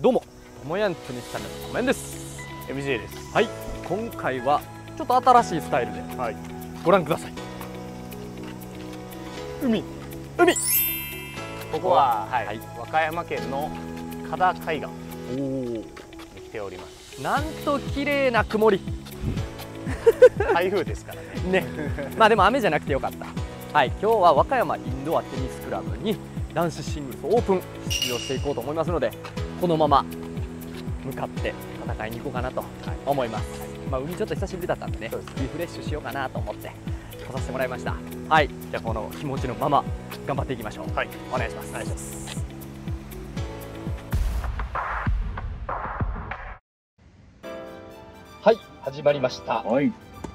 どうも。ともやんテニスチャンネルのともやんです。MJ です。はい。今回はちょっと新しいスタイルではい。ご覧ください。海。海。ここは、はい。はい。和歌山県の加田海岸。おおに来ております。なんと綺麗な曇り台風ですからね。ね。まあでも雨じゃなくてよかった。はい。今日は和歌山インドアテニスクラブに男子シングルスオープン出場していこうと思いますのでこのまま向かって戦いに行こうかなと思います、まあ海ちょっと久しぶりだったんでねリフレッシュしようかなと思って来させてもらいました。はい。じゃあこの気持ちのまま頑張っていきましょう。はい。お願いします。お願いします。はい。始まりました。はい。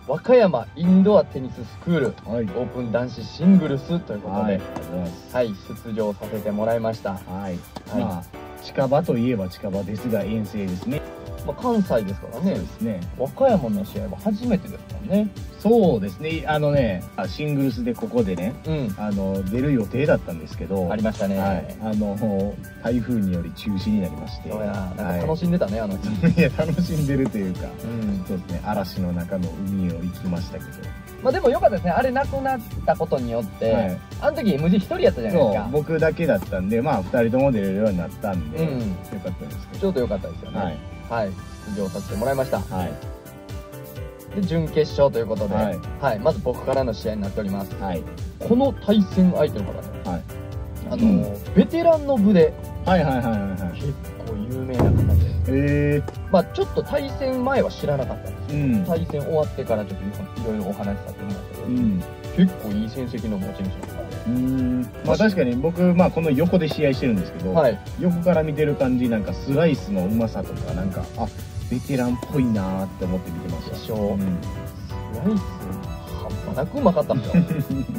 和歌山インドアテニススクール。はい。オープン男子シングルスということでりがとうござい。はい、出場させてもらいました、まはい。はい。まあ、近場といえば近場ですが、遠征ですね。あ、関西ですからねそうですね。和歌山の試合は初めてですか？ねそうですね。あのね、あシングルスでここでね、うんあの、出る予定だったんですけど、ありましたね、はい。あの、台風により中止になりまして。楽しんでたね、あの日 いや、楽しんでるというか、うんそうですね。嵐の中の海を行きましたけど。まあでもよかったですねあれなくなったことによって、はい。あの時 MG 一人やったじゃないですか、僕だけだったんで、まあ、二人とも出れるようになったんで、うんよかったですけちょっと良かったですよねど。はい。はい、出場させてもらいましたはい。で準決勝ということで、ははいいまず僕からの試合になっておりますはい。この対戦相手の方ね、はいあの、ベテランの部ではいはいはいはいはい。結構有名な方でえまあちょっと対戦前は知らなかったんですえうん。対戦終わってからちょっといろいろお話しさせてもらったけど、うん。結構いい戦績の持ち主のうーん。まあ確かに僕、まあこの横で試合してるんですけど、方ではい横から見てる感じ、なんかスライスのうまさとか、なんか、あ、ベテランっぽいなーって思って見てました。でしょうん。スライス半端なくうまかったんですよ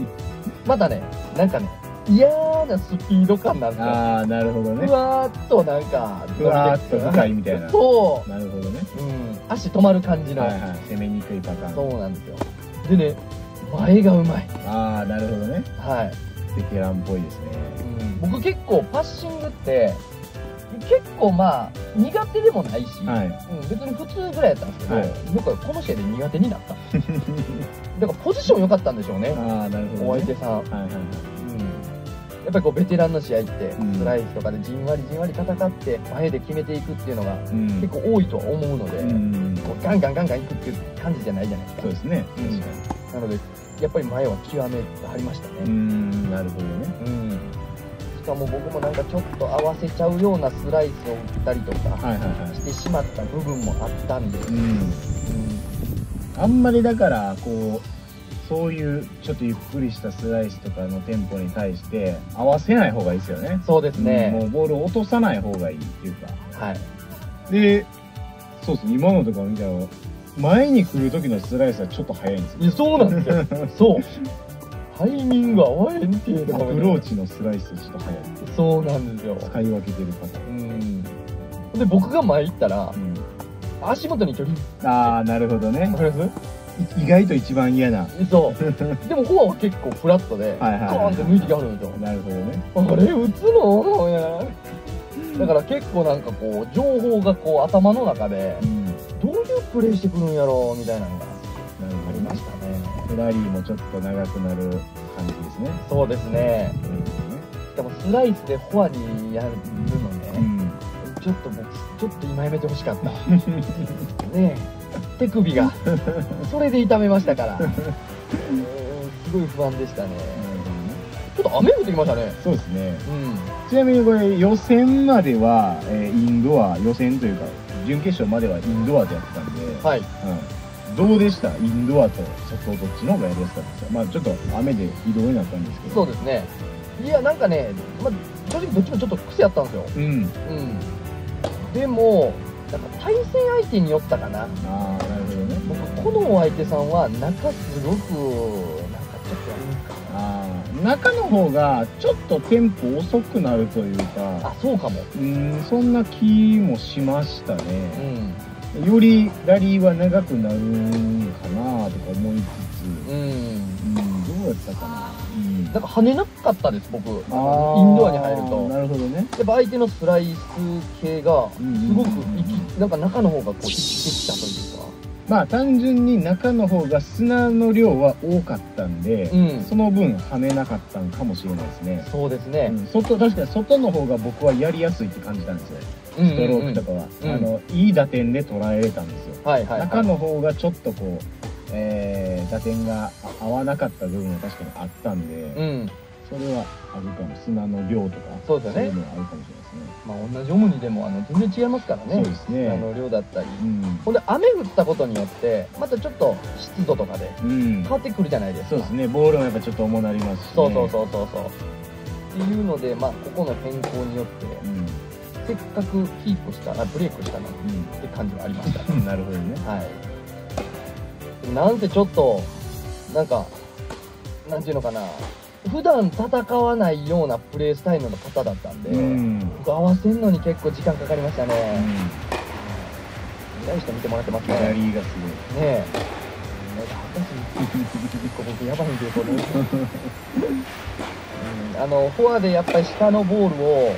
またねなんかね嫌なスピード感なんですよああ、なるほどふね。わーっとなんかふわーっと深いみたいなそなるほどね。う、うん、足止まる感じの、はいはい。攻めにくいパターン。そうなんですよでね前がうまいああ、なるほどね。はい、ベテランっぽいですね。うん、僕結構パッシングって結構まあ苦手でもないし、はい。うん、別に普通ぐらいやったんですけど、はいなんかこの試合で苦手になった だからポジション良かったんでしょうねああ、なるほど、ね。お相手さん、うん、はいはいはい。やっぱりこうベテランの試合ってうんスライスとかでじんわりじんわり戦って前で決めていくっていうのがうん。結構多いとは思うので、うん。こうガンガンガンガンいくっていう感じじゃないじゃないですかそうですね。なのでやっぱり前は極めてありましたうーね、ん、なるほどね。うんしかも僕もなんかちょっと合わせちゃうようなスライスを打ったりとか。してしまった部分もあったんで、うん。うんあんまりだから、こう、そういうちょっとゆっくりしたスライスとかのテンポに対して合わせない方がいいですよね。そうですもね、うボールを落とさない方がいいっていうか。はいで、そうですね、今のとか見たら、前に来る時のスライスはちょっと早いんですよ。そうなんですよそうタイミング合わへんっていうアのがプローチのスライスちょっと早い。そうなんですよ使い分けてるパターン。うんで僕が前行ったらうん、足元に距離ああ、なるほどねわ。かります？い意外と一番嫌な。そう でもフォアは結構フラットでコはいはいはいーンって抜いてきはるんですよなるほどね。あれ打つの？いやだから結構なんかこう情報がこう頭の中でうん。どういうプレーしてくるんやろう？みたいなのがほあり。ましたねフラリーもちょっと長くなる感じですね。そうですね。でもスライスでフォアにやるのね、うん。ちょっと僕ちょっと今やめてほしかった。ねえ。手首が。それで痛めましたから。うんすごい不安でしたね。ちょっと雨降ってきましたね。そうですね。うん。ちなみにこれ予選までは、えーインドア、予選というか、準決勝まではインドアでやってたんで、はい。うん、どうでした？インドアと外どっちの方がやりやすかったですか？まあちょっと雨で移動になったんですけど。そうですね。いやなんかね、まあ、正直どっちもちょっと癖あったんですよ。うん。うんでもなんか対戦相手によったかな。ああ、なるほどね。僕このお相手さんは中すごくなんかちょっとやるんかああ、中の方がちょっとテンポ遅くなるというか、あそうかも。うん、そんな気もしましたうね。んよりラリーは長くなるんかなとか思いつつ、うん。うん、どうやったかな。うん。なんか跳ねなかったです僕。インドアに入ると。なるほどね。やっぱ相手のスライス系がうん。すごく生きなんか中の方がこう生きてきたというかまあ単純に中の方が砂の量は多かったんで、うん。その分跳ねなかったんかもしれないですね、そうですね。うん、外確かに外の方が僕はやりやすいって感じたんですよ。うんストロークとかは、うん。あのいい打点で捉えれたんですよ、はいはいはい。中の方がちょっとこう、えー打点があ合わなかった部分は確かにあったんで、うんそれはあるかも。砂の量とかそうね。いうのはあるかもしれないですね。まあ同じオムニでもあの全然違いますからね。そうですね。あの量だったり。うん、ほんで雨降ったことによってまたちょっと湿度とかでうん。変わってくるじゃないですか。そうですね。ボールもやっぱちょっと重なりますし、ね、そうそうそうそうそう。っていうのでまあここの変更によってうん。せっかくキープしたあブレイクしたのにって感じはありましたね。う んなるほどね。はい。なんせちょっとなんかなんていうのかな普段戦わないようなプレースタイルの方だったんで、うん。僕合わせるのに結構時間かかりましたね、意外して見てもらってますギャラねねリーがすえ。なんか二十歳一個僕やばいんでこれ、うん、あのフォアでやっぱり下のボールを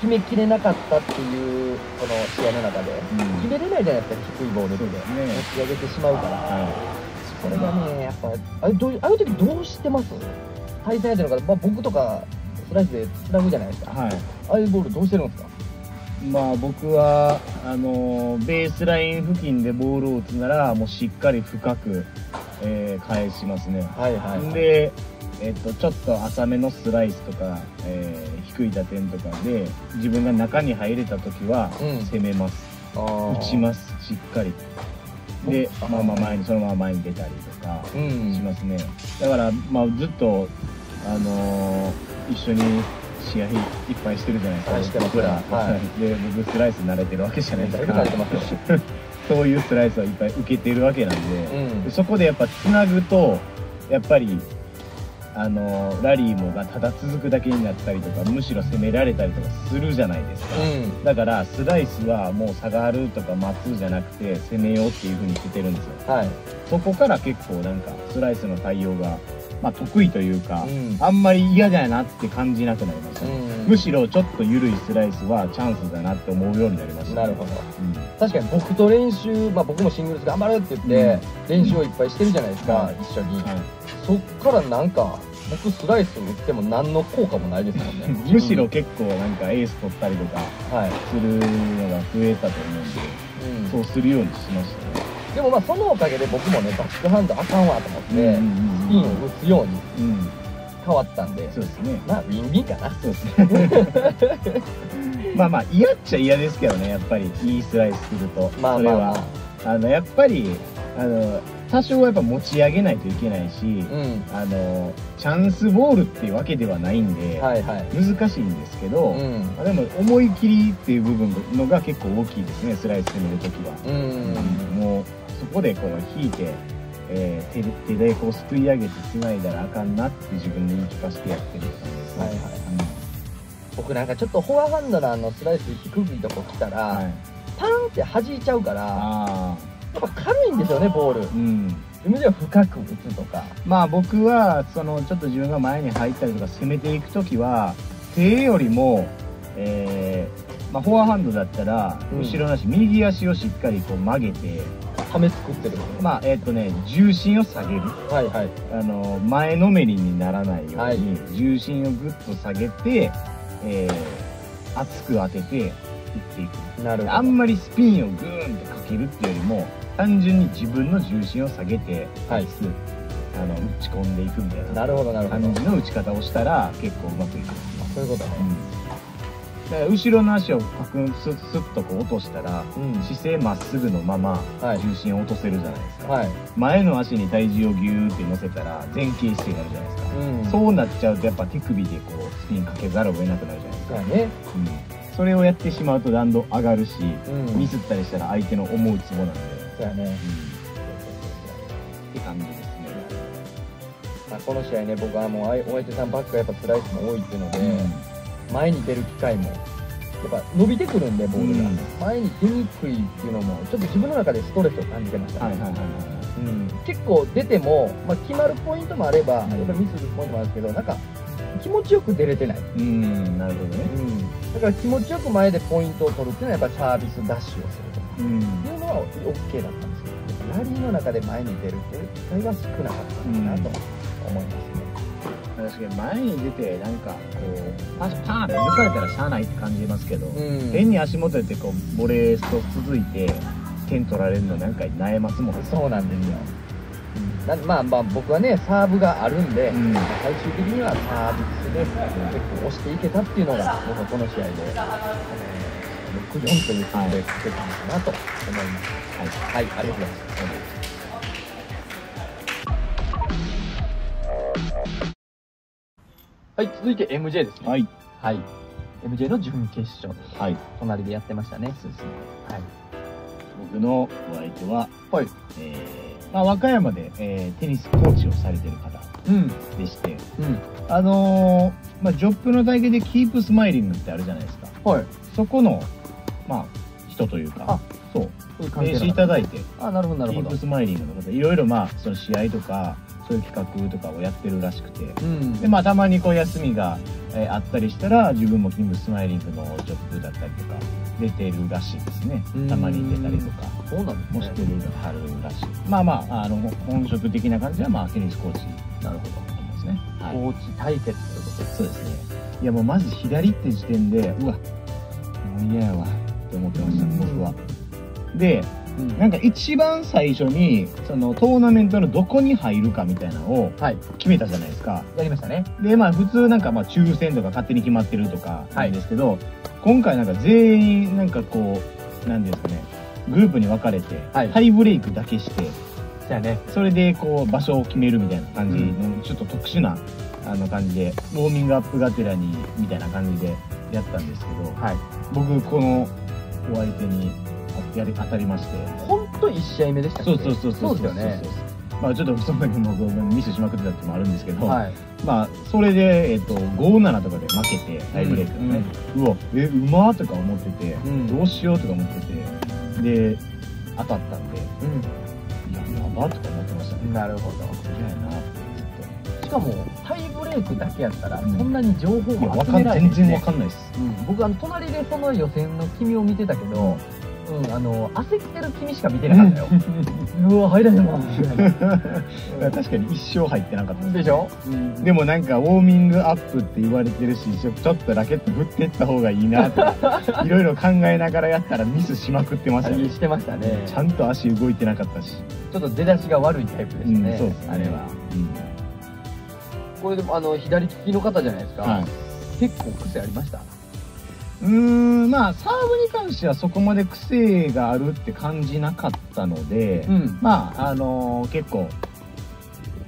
決めきれなかったっていうこの試合の中で、ごい、うん。決めれないじゃないですか低いボールですね。持ち上げてしまうから。はそれがねやっぱあれどうああいう時どうしてます？対戦相手の方、まあ、僕とかスライスでつなぐじゃないですか。い、はい、ああいうボールどうしてるんですか？まあ僕はあのベースライン付近でボールを打つならもうしっかり深く、えー返しますね、はいはいで、えっとちょっと浅めのスライスとか、えー低い打点とかで自分が中に入れた時はうん。攻めます、あー。打ちますしっかり。であまあまあ前にそのまま前に出たりとかうん。しますね。だからまあずっとあのー一緒に試合いっぱいしてるじゃないですか、僕ら、はで僕スライス慣れてるわけじゃないですか。そういうスライスをいっぱい受けてるわけなんで,、うん。でそこでやっぱつなぐとやっぱりあのーラリーもがただ続くだけになったりとかむしろ攻められたりとかするじゃないですか、うん。だからスライスはもう下がるとか待つじゃなくて攻めようっていう風にしてるんですよ。はい。そこから結構なんかスライスの対応が、まあ、得意というか、うん。あんまり嫌だなって感じなくなりました、ね。うん。むしろちょっと緩いスライスはチャンスだなって思うようになりました、なるほど。うん。確かに僕と練習、まあ、僕もシングルス頑張るって言って、練習をいっぱいしてるじゃないですか、はい。一緒に、はい。そっからなんか僕スライス打っても何の効果もないですもんね。むしろ結構なんかエース取ったりとかはい、するのが増えたと思うんでうん。そうするようにしましたねでもまあそのおかげで僕もねバックハンドあかんわと思って、ピンを打つようにうん変わったんでそうですね。まあウィンウィンかな。そうですね。まあまあ嫌っちゃ嫌ですけどねやっぱり。いいスライスすると。まあそれは。まあのやっぱりあの多少はやっぱ持ち上げないといけないし、うん。あのチャンスボールっていうわけではないんで、はいはい。難しいんですけど、うん。まあでも思い切りっていう部分のが結構大きいですねスライス攻めるときは、うんもうそこでこう引いて、えー手で手でこうすくい上げて繋いだらあかんなって自分に言い聞かせてやってるって感じですね。はいはい。僕なんかちょっとフォアハンドのあのスライス低いとこ来たら、うんはい、パーンって弾いちゃうからあやっぱ軽いんですよねボール。あうん。自分では深く打つとか。まあ僕はそのちょっと自分が前に入ったりとか攻めていく時は手よりも、えーまあ、フォアハンドだったらうん。後ろの足、右足をしっかりこう曲げてため作ってるまあえっ、とね重心を下げる。はいはい。あの前のめりにならないように、はい。重心をぐっと下げて、えー厚く当てて打っていく。なるほど。あんまりスピンをグーンってかけるっていうよりも単純に自分の重心を下げて、はい。あの打ち込んでいくみたいな感じの打ち方をしたら結構うまくいく、そういうことねだから後ろの足をパクンスッスッとこう落としたらうん。姿勢まっすぐのままはい。重心を落とせるじゃないですか、はい。前の足に体重をギューって乗せたら前傾姿勢になるじゃないですか、うん。そうなっちゃうとやっぱ手首でこうスピンかけざるを得なくなるじゃないですか、ね。うん、それをやってしまうと弾道上がるし、うん。ミスったりしたら相手の思うツボなんで、そうやね。うん、って感じですね。まあこの試合ね僕はもうあいお相手さんばっかやっぱスライスも多いっていうので、うん前に出る機会もやっぱ伸びてくるんでボールが、うん。前に出にくいっていうのもちょっと自分の中でストレスを感じてましたね、はいはいはいはい。うん、結構出ても、まあ、決まるポイントもあれば、やっぱりミスするポイントもあるんですけどなんか気持ちよく出れてない、うんなるほどね。うん、だから気持ちよく前でポイントを取るっていうのはやっぱりサービスダッシュをするとか。うん。っていうのは OK だったんですけどラリーの中で前に出るっていう機会が少なかったのかなと思います。ね、確かに前に出てなんかこうパパーンって抜かれたらしゃあないって感じますけど、うん。変に足元でこうボレースト続いて点取られるのなんか悩ますもんそうなんですよ、なまあまあ僕はねサーブがあるんで、うん。最終的にはサービスで結構押していけたっていうのが僕はこの試合で、えー、6-4という数で勝てたのかなと思います。はい、はい、ありがとうございますはい続いて MJ ですね。はい。はい。MJ の準決勝。はい。隣でやってましたね。そうですね。はい。僕のお相手は、はい。えーまあ、和歌山で、えーテニスコーチをされてる方うん。でしてうん。あのーまあ、ジョップの体験でキープスマイリングってあるじゃないですか。はい。そこのまあ人というか。あ。そう関係名刺いただいて。あなるほどなるほど。キープスマイリングの方いろいろまあその試合とかそういう企画とかをやってるらしくて。うん。でまあたまにこう休みが、えーあったりしたら自分もキングスマイリングのジョップだったりとか出てるらしいですね。うん。たまに出たりとか。そうなんですね。もしてるはるらしい。まあまああの本職的な感じはまあテニスコーチなるほどですね。はい。コーチ対決ということでそうですね。いやもうまず左って時点でうわもう嫌やわって思ってましたうん僕はでうん。なんか一番最初にそのトーナメントのどこに入るかみたいなのをはい。決めたじゃないですか。やりましたね。でまあ普通なんかまあ抽選とか勝手に決まってるとかなんですけど、今回なんか全員なんかこうなんですかねグループに分かれて、はい。タイブレイクだけしてじゃあね。それでこう場所を決めるみたいな感じのちょっと特殊なあの感じでウォーミングアップがてらにみたいな感じでやったんですけどはい。僕このお相手にやり当たりまして。本当一試合目でしたっけ？そうそうそうそうそう。ですよね。まあちょっとその時も僕ミスしまくってたってのもあるんですけど、はい。まあそれで、えっと、5-7とかで負けてタイブレイクでね、うわえうまーとか思ってて、うん。どうしようとか思っててで当たったんでいややばとか思ってましたね。うんなるほど。嫌やなってしかもタイブレイクだけやったらうん。そんなに情報も集められへんね。然わかんないです。うん。僕あの隣でその予選の君を見てたけど、うん、あの焦ってる君しか見てなかったよ。うわ入らへんわ。確かに一生入ってなかった。でしょ、でもなんかウォーミングアップって言われてるしちょっとラケット振ってった方がいいなとか いろいろ考えながらやったらミスしまくってましたねしてましたね。ちゃんと足動いてなかったし、ちょっと出だしが悪いタイプでしたね、そうですね。あれは。うん。これでもあの左利きの方じゃないですか、はい。結構癖ありました？うーんまあサーブに関してはそこまで癖があるって感じなかったので、ん。まああのー結構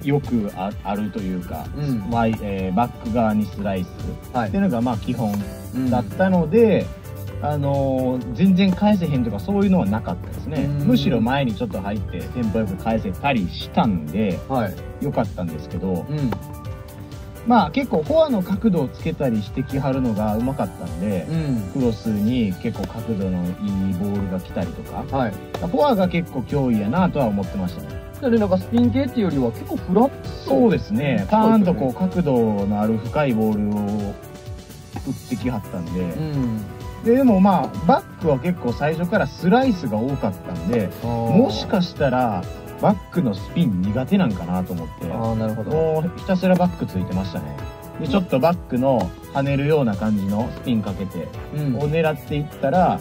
よくああるというか、うん。ワイえーバック側にスライスはっていうのがまあ基本うんだったので、あのー全然返せへんとかそういうのはなかったですね、うん。むしろ前にちょっと入ってテンポよく返せたりしたんではい。よかったんですけど、うんまあ結構フォアの角度をつけたりしてきはるのがうまかったんで、うん。クロスに結構角度のいいボールが来たりとか、はい。フォアが結構脅威やなとは思ってましたね。でねなんかスピン系っていうよりは結構フラット。そうですね。パーンとこうう角度のある深いボールを打ってきはったんで、ん。ででもまあバックは結構最初からスライスが多かったんで、ももしかしたらバックのスピン苦手なんかなと思って、ああなるほどもうひたすらバックついてましたね。で、ちょっとバックの跳ねるような感じのスピンかけて、うんを狙っていったら、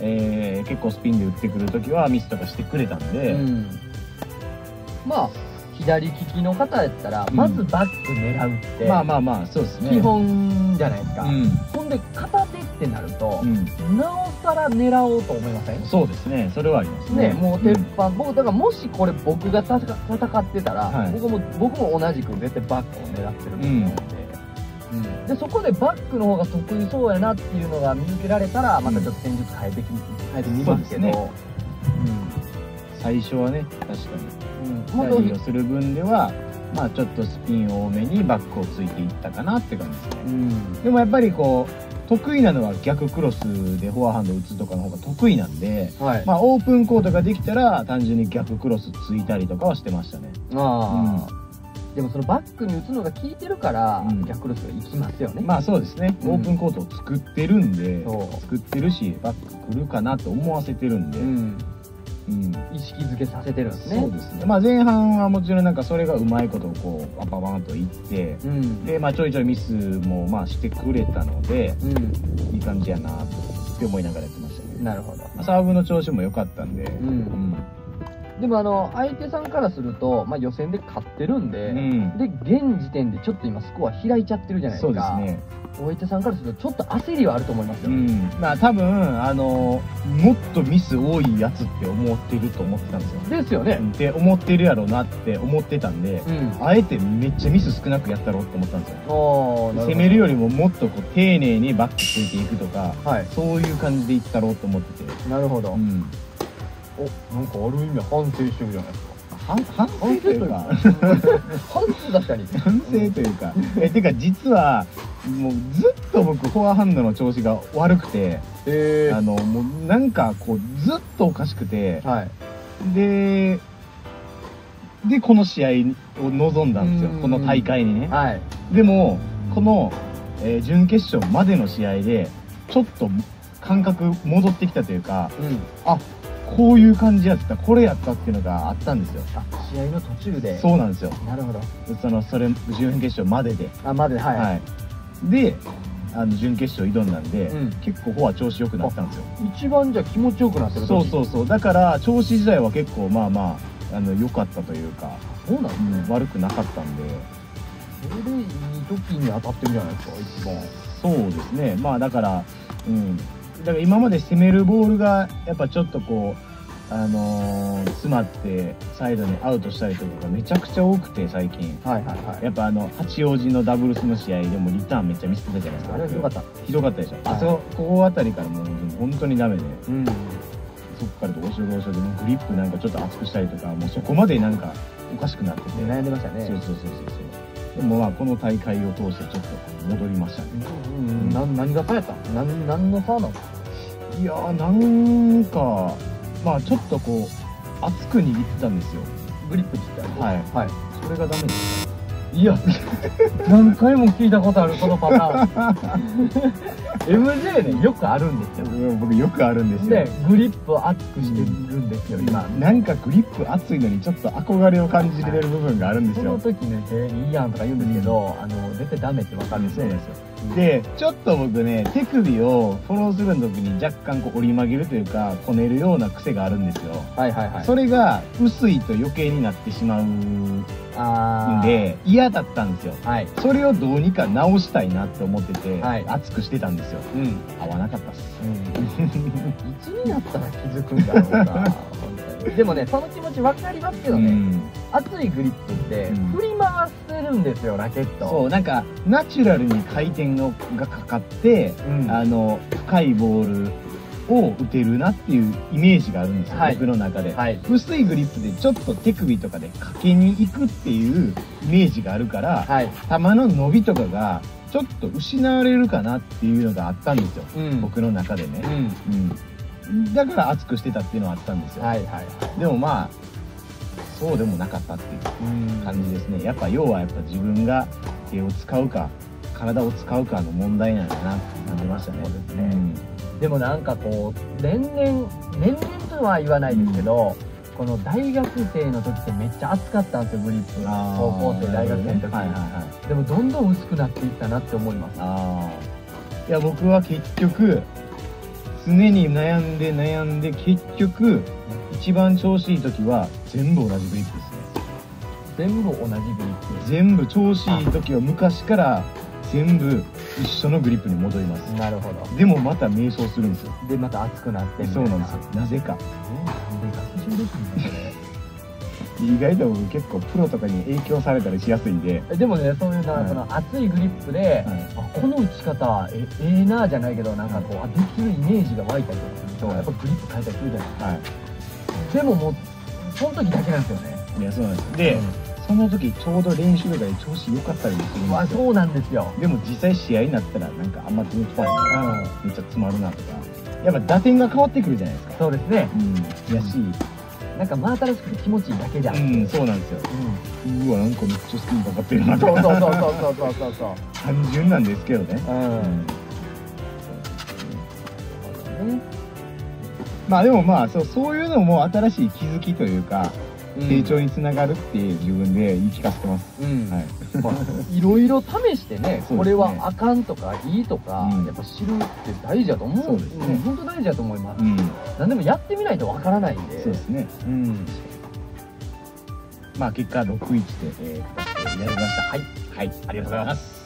えー結構スピンで打ってくるときはミスとかしてくれたんで、うんまあ左利きの方やったら、うんまずバック狙うって、まあまあまあ、そうですね。基本じゃないですか、うん。ほんで片手ってなるとう、ん。なおさら狙おうと思いません？そうですね。それはありますね。ね、もう鉄板、僕だからもしこれ僕が戦戦ってたら、はい。僕も僕も同じく絶対バックを狙ってると思うんで、うん。でそこでバックの方が得意そうやなっていうのが見受けられたらまたちょっと戦術変えてき、変えてみますけど、そう最初はね、確かに。うん。うん、ラリーをする分では、まあちょっとスピン多めにバックをついていったかなって感じですね。うん。でもやっぱりこう、得意なのは逆クロスでフォアハンド打つとかの方が得意なんで、はい。まあオープンコートができたら単純に逆クロスついたりとかはしてましたね。ああ、でもそのバックに打つのが効いてるから、うん。逆クロスがいきますよね。まあそうですね、うん。オープンコートを作ってるんで、そう。作ってるし、バック来るかなと思わせてるんで、うんうん意識づけさせてるんですね。そうですね。まあ前半はもちろんなんかそれがうまいことをこう、パパパンといって、うん。で、まあちょいちょいミスもまあしてくれたので、うん。いい感じやなって思いながらやってましたね。なるほど。まあサーブの調子も良かったんで、うん。うんでもあの相手さんからすると、まあ、予選で勝ってるんで、うんで現時点でちょっと今スコア開いちゃってるじゃないでそうですすかね。お相手さんからするとちょっと焦りはあると思いますよ、うん。まあ多分、あの、もっとミス多いやつって思ってると思ってたんですよ。ですよねって思ってるやろうなって思ってたんで、うん、あえてめっちゃミス少なくやったろうって思ったんですよ。攻めるよりももっとこう丁寧にバックついていくとか、はいそういう感じでいったろうと思ってて。なるほど、うん。おなんかある意味反省してるじゃないですか。反反省というか、反省確かに。反省というか、え、てか実は、もうずっと僕フォアハンドの調子が悪くて、え。あの、もうなんかこうずっとおかしくて、はい。で、で、この試合を臨んだんですよ。う。ん。この大会にね。はい。でも、この、えー準決勝までの試合で、ちょっと感覚戻ってきたというか、うん。あ、こういう感じやった、これやったっていうのがあったんですよ。あ試合の途中でそうなんですよ。なるほどその、それ、準決勝までで。あまではい、はい。で、あの、準決勝挑んだんで、うん結構フォア調子良くなったんですよ。一番じゃあ気持ちよくなってるそううそうそう。だから、調子自体は結構、まあまあ、あの、良かったというか、そうなんですね、うん悪くなかったんで、それでいい時に当たってるじゃないですか一番そうですね。まあだから、うん。だから今まで攻めるボールが、やっぱちょっとこう、あのー詰まって、サイドにアウトしたりとかがめちゃくちゃ多くて、最近。はいはいはいやっぱあの、八王子のダブルスの試合でもリターンめっちゃミスってたじゃないですか。あれはひどかったひどかったでしょ。はいあそこ、ここあたりからもう本当にダメで、うんそこからどうしようどうしようで、もうグリップなんかちょっと厚くしたりとか、もうそこまでなんかおかしくなってて。悩んでましたねそうそうそうそうそう。でもまあこの大会を通してちょっと戻りましたね。うんうんな何が差やった？の何何の差なの？いやーなんかまあちょっとこう熱く握ってたんですよ。グリップ自体はいはい。それがダメでしいや何回も聞いたことあるそのパターン。MJ ねよくあるんですよ。たうん僕よくあるんですよ。でグリップを熱くしてるんですよ、今。なんかグリップ熱いのにちょっと憧れを感じれる部分があるんですそのよ時ね手いいやんとか言うんですけど、あの絶対ダメって分かるんですよ。そうなん。ですよでちょっと僕ね手首をフォローするの時に若干こう折り曲げるというかこねるような癖があるんですよ。はいはいはい。それが薄いと余計になってしまうんで嫌だったんですよ。はい。それをどうにか直したいなって思ってて、はい。熱くしてたんですよ。うん。合わなかったっす。いつになったら気づくんだろうなでもねその気持ち分かりますけどね、うん。熱いグリップってうん。振り回せるんですよラケット。そうなんかナチュラルに回転ががかかって、うん。あの深いボールを打てるなっていうイメージがあるんですよ、はい。僕の中で、はい。薄いグリップでちょっと手首とかでかけに行くっていうイメージがあるからはい。球の伸びとかがちょっと失われるかなっていうのがあったんですよ、うん。僕の中でね。う、ん。うん、だから熱くしてたっていうのはあったんですよ、はいはいはい。でもまあそうでもなかったっていううん感じですね。やっぱ要はやっぱ自分が手を使うか体を使うかの問題なんだなって感じましたね。そうですね。でもなんかこう年々年々とは言わないですけど、この大学生の時ってめっちゃ熱かったんですよグリップ高校生大学生の時、はいはいはい。でもどんどん薄くなっていったなって思います。いや僕は結局常に悩んで悩んで結局一番調子いい時は全部同じグリップですね。全部同じグリップ全部調子いい時は昔から全部一緒のグリップに戻ります。なるほど。でもまた迷走するんですよ。でまた熱くなってみたいそうなんですよ。なぜか。えなんで学習できるん意外と僕結構プロとかに影響されたりしやすいんで、えでもねそういうな、はい。その熱いグリップで、はい。あこの打ち方えええなじゃないけどなんかこうあできるイメージが湧いたりとかすると、はい。やっぱグリップ変えたりするじゃないはでももうその時だけなんですよね。い、いやそうなんです。で、その時ちょうど練習とかで調子良かったりもするんですよ。まあそうなんですよ。でも実際試合になったらなんかあんま点きたいな、めっちゃ詰まるなとか。やっぱ打点が変わってくるじゃないですか。そうですね。うん。やしなんか真新しく気持ちいいだけじゃん、うん、そうなんですよ、うん、うわなんかめっちゃスキンかかってるなそうそうそうそうそうそうそう。単純なんですけどね。うん、うん、まあでもまあそうそういうのも新しい気づきというか成長につながるって自分で言い聞かせてます、うん。はい。まあいろいろ試してね ね。これはあかんとかいいとか、うんやっぱ知るって大事だと思う。そうですね。ん本当大事だと思います、うん。何でもやってみないとわからないんで。そうですね。うん。まあ結果6-1で、えー、やりました。はい。はい。ありがとうございます